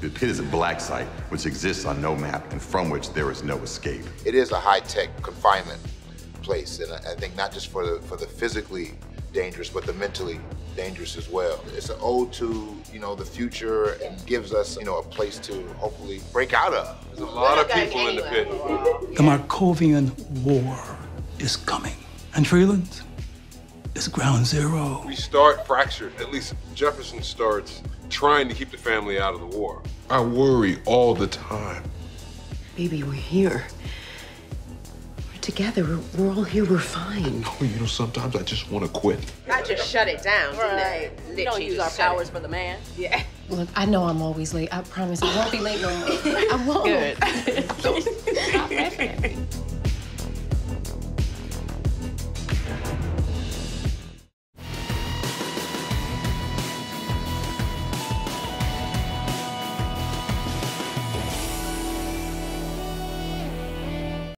The pit is a black site which exists on no map and from which there is no escape. It is a high-tech confinement place, and I think not just for the for the physically dangerous, but the mentally dangerous as well. It's an ode to you know the future and gives us you know a place to hopefully break out of. There's a lot of people in the pit. The Markovian War is coming, and Freeland is ground zero. We start fractured. At least Jefferson starts trying to keep the family out of the war. I worry all the time. Baby, we're here. We're together. We're, we're all here. We're fine. You know, sometimes I just want to quit. I just shut it down, didn't I? We don't use our powers it. for the man. Yeah. Look, I know I'm always late. I promise I won't be late no more. I won't. Good.